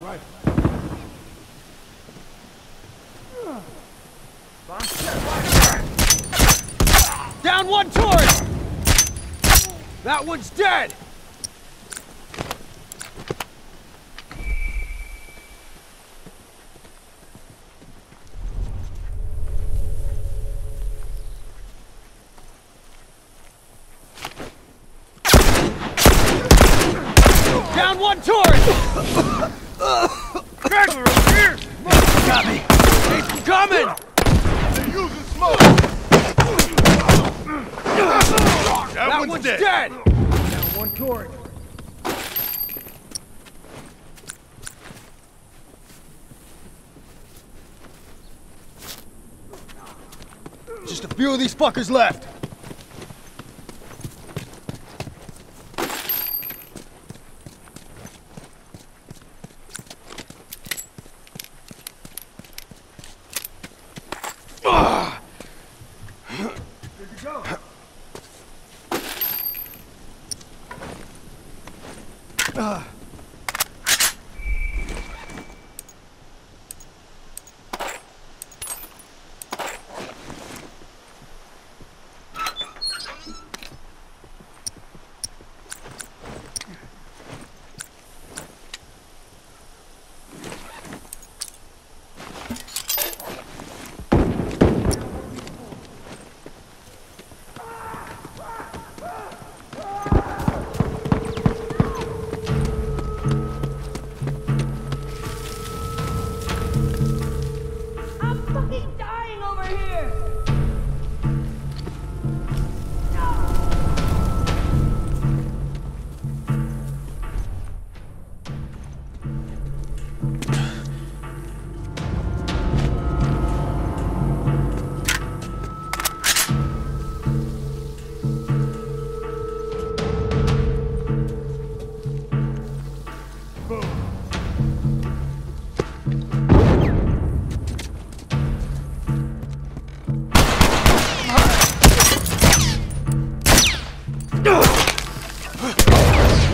Right. Down one turret! That one's dead! Down one turret! Straggler over here! Got me! He's coming! They're using smoke! That, That one's, dead. one turret. Just a few of these fuckers left. 啊。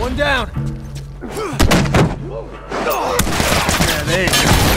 One down. Yeah, there you go.